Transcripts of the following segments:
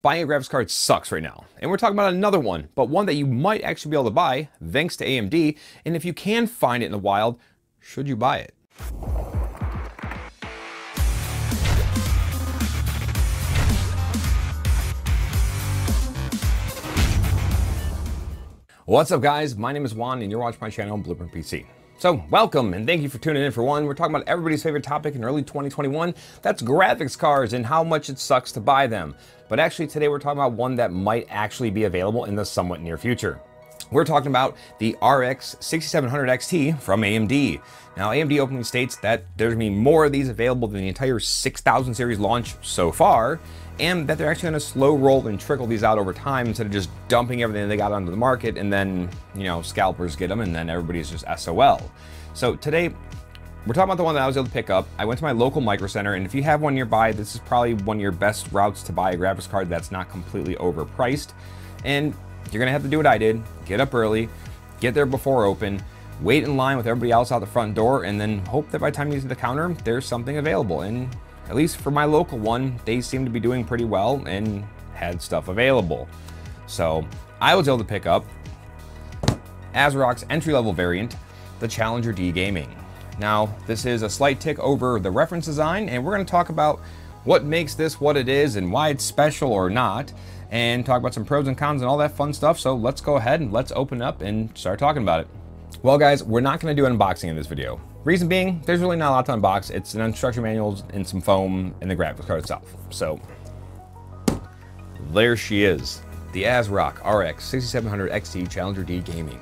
Buying a graphics card sucks right now, and we're talking about another one, but one that you might actually be able to buy thanks to AMD, and if you can find it in the wild, should you buy it? What's up guys, my name is Juan and you're watching my channel Blueprint PC. So welcome and thank you for tuning in for one. We're talking about everybody's favorite topic in early 2021. That's graphics cards and how much it sucks to buy them. But actually today we're talking about one that might actually be available in the somewhat near future. We're talking about the RX 6700 XT from AMD. Now, AMD openly states that there's gonna be more of these available than the entire 6000 series launch so far, and that they're actually gonna slow roll and trickle these out over time instead of just dumping everything they got onto the market and then, you know, scalpers get them and then everybody's just SOL. So today, we're talking about the one that I was able to pick up. I went to my local micro center, and if you have one nearby, this is probably one of your best routes to buy a graphics card that's not completely overpriced. And you're gonna have to do what I did, get up early, get there before open, wait in line with everybody else out the front door, and then hope that by the time you get to the counter, there's something available. And at least for my local one, they seem to be doing pretty well and had stuff available. So I was able to pick up ASRock's entry-level variant, the Challenger D Gaming. Now, this is a slight tick over the reference design, and we're gonna talk about what makes this what it is and why it's special or not and talk about some pros and cons and all that fun stuff. So let's go ahead and let's open up and start talking about it. Well guys, we're not gonna do an unboxing in this video. Reason being, there's really not a lot to unbox. It's an instruction manual and some foam and the graphics card itself. So there she is, the ASRock RX 6700 XT Challenger D Gaming.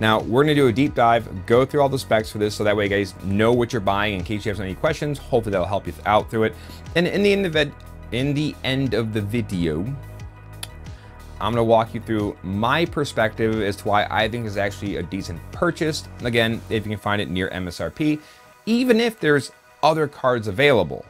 Now, we're gonna do a deep dive, go through all the specs for this so that way you guys know what you're buying in case you have any questions. Hopefully that'll help you out through it. And in the end of, it, in the, end of the video, I'm gonna walk you through my perspective as to why I think is actually a decent purchase. Again, if you can find it near MSRP, even if there's other cards available.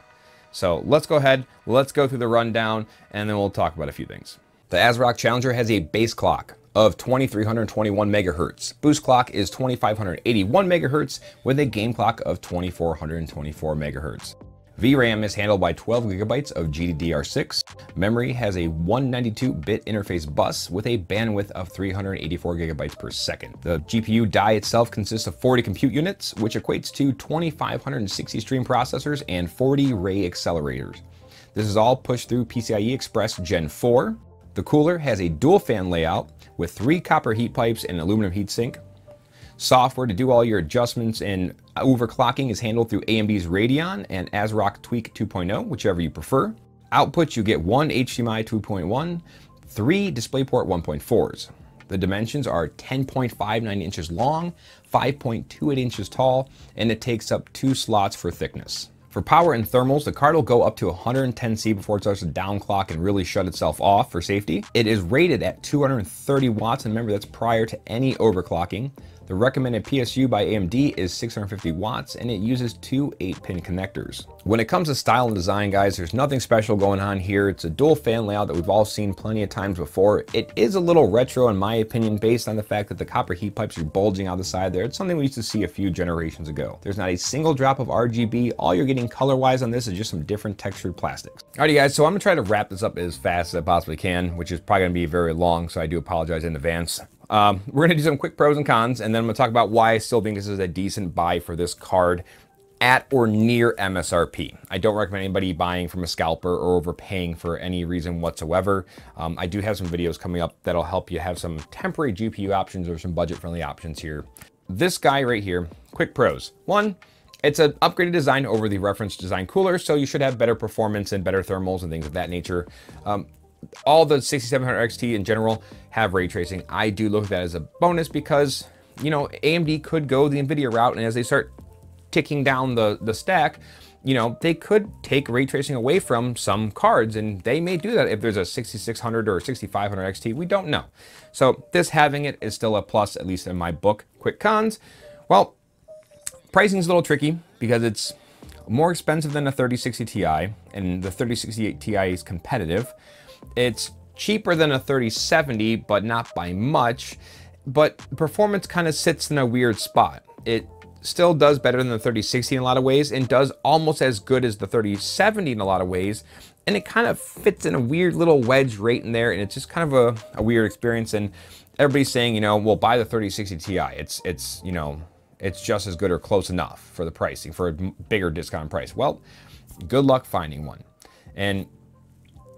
So let's go ahead, let's go through the rundown, and then we'll talk about a few things. The ASRock Challenger has a base clock of 2321 megahertz. Boost clock is 2581 megahertz with a game clock of 2424 megahertz. VRAM is handled by 12 gigabytes of GDDR6. Memory has a 192-bit interface bus with a bandwidth of 384 gigabytes per second. The GPU die itself consists of 40 compute units, which equates to 2560 stream processors and 40 ray accelerators. This is all pushed through PCIe Express Gen 4. The cooler has a dual fan layout with three copper heat pipes and an aluminum heatsink. Software to do all your adjustments and overclocking is handled through AMD's Radeon and ASRock Tweak 2.0, whichever you prefer. Output, you get one HDMI 2.1, three DisplayPort 1.4s. The dimensions are 10.59 inches long, 5.28 inches tall, and it takes up two slots for thickness. For power and thermals, the card will go up to 110C before it starts to downclock and really shut itself off for safety. It is rated at 230 watts, and remember that's prior to any overclocking. The recommended PSU by AMD is 650 watts and it uses two 8-pin connectors. When it comes to style and design, guys, there's nothing special going on here. It's a dual fan layout that we've all seen plenty of times before. It is a little retro in my opinion based on the fact that the copper heat pipes are bulging out the side there. It's something we used to see a few generations ago. There's not a single drop of RGB. All you're getting color-wise on this is just some different textured plastics. Alrighty guys, so I'm gonna try to wrap this up as fast as I possibly can, which is probably gonna be very long, so I do apologize in advance. Um, we're gonna do some quick pros and cons, and then I'm gonna talk about why I still think this is a decent buy for this card at or near MSRP. I don't recommend anybody buying from a scalper or overpaying for any reason whatsoever. Um, I do have some videos coming up that'll help you have some temporary GPU options or some budget-friendly options here. This guy right here, quick pros. One, it's an upgraded design over the reference design cooler, so you should have better performance and better thermals and things of that nature. Um, all the 6700 XT in general have ray tracing. I do look at that as a bonus because, you know, AMD could go the NVIDIA route and as they start ticking down the, the stack, you know, they could take ray tracing away from some cards and they may do that if there's a 6600 or 6500 XT, we don't know. So this having it is still a plus, at least in my book. Quick cons, well, pricing is a little tricky because it's more expensive than a 3060 Ti and the 3060 Ti is competitive. It's cheaper than a 3070, but not by much, but performance kind of sits in a weird spot. It still does better than the 3060 in a lot of ways and does almost as good as the 3070 in a lot of ways. and it kind of fits in a weird little wedge right in there, and it's just kind of a, a weird experience. And everybody's saying, you know, well, buy the 3060 Ti. It's, it's, you know, it's just as good or close enough for the pricing, for a bigger discount price. Well, good luck finding one. And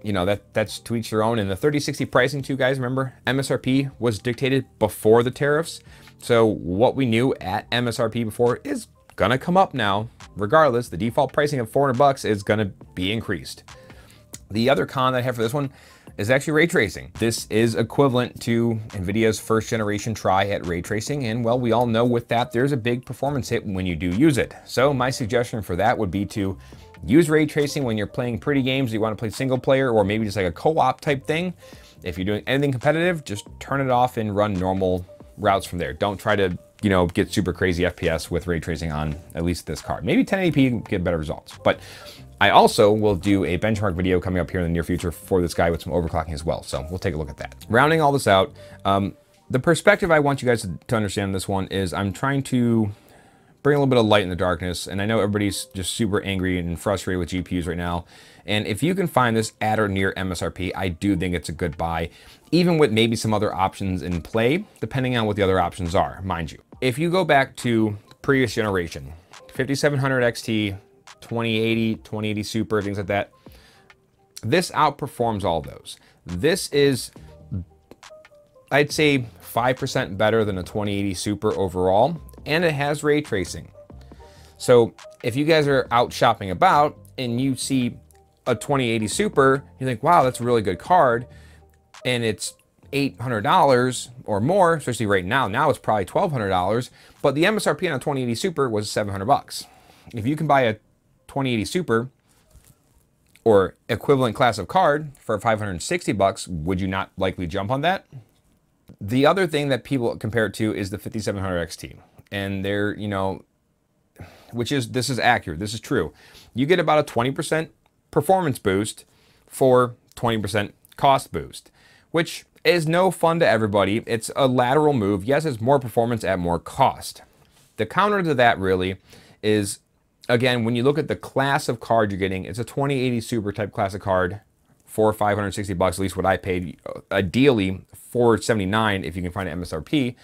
you know, that that's to each their own. And the 3060 pricing too, guys, remember, MSRP was dictated before the tariffs. So what we knew at MSRP before is gonna come up now. Regardless, the default pricing of 400 bucks is gonna be increased. The other con that I have for this one is actually ray tracing. This is equivalent to NVIDIA's first generation try at ray tracing. And well, we all know with that, there's a big performance hit when you do use it. So my suggestion for that would be to use ray tracing when you're playing pretty games, you want to play single player or maybe just like a co-op type thing. If you're doing anything competitive, just turn it off and run normal routes from there. Don't try to, you know, get super crazy FPS with ray tracing on at least this card. Maybe 1080p get better results. But I also will do a benchmark video coming up here in the near future for this guy with some overclocking as well. So we'll take a look at that. Rounding all this out, um, the perspective I want you guys to understand this one is I'm trying to bring a little bit of light in the darkness. And I know everybody's just super angry and frustrated with GPUs right now. And if you can find this at or near MSRP, I do think it's a good buy, even with maybe some other options in play, depending on what the other options are, mind you. If you go back to previous generation, 5700 XT, 2080, 2080 Super, things like that. This outperforms all those. This is, I'd say, 5% better than a 2080 Super overall, and it has ray tracing. So if you guys are out shopping about and you see a 2080 Super, you think, wow, that's a really good card, and it's $800 or more, especially right now. Now it's probably $1,200, but the MSRP on a 2080 Super was 700 bucks. If you can buy a 2080 Super or equivalent class of card for 560 bucks, would you not likely jump on that? The other thing that people compare it to is the 5700 XT. And they're, you know, which is, this is accurate, this is true. You get about a 20% performance boost for 20% cost boost, which is no fun to everybody. It's a lateral move. Yes, it's more performance at more cost. The counter to that really is again, when you look at the class of card you're getting, it's a 2080 Super type classic card for 560 bucks, at least what I paid. Uh, ideally, 479 if you can find an MSRP.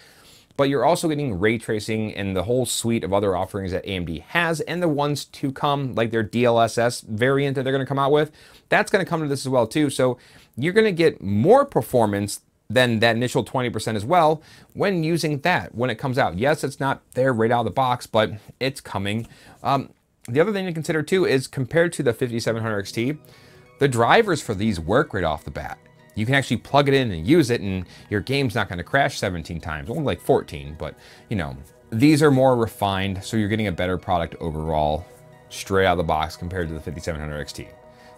But you're also getting ray tracing and the whole suite of other offerings that AMD has, and the ones to come, like their DLSS variant that they're going to come out with. That's going to come to this as well too. So you're going to get more performance than that initial 20% as well when using that when it comes out. Yes, it's not there right out of the box, but it's coming. Um, the other thing to consider too is compared to the 5700 XT, the drivers for these work right off the bat. You can actually plug it in and use it and your game's not gonna crash 17 times, only like 14, but you know, these are more refined, so you're getting a better product overall straight out of the box compared to the 5700 XT.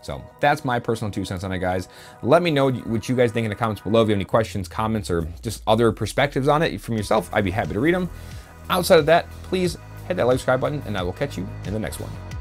So that's my personal two cents on it, guys. Let me know what you guys think in the comments below. If you have any questions, comments, or just other perspectives on it from yourself, I'd be happy to read them. Outside of that, please hit that like, subscribe button, and I will catch you in the next one.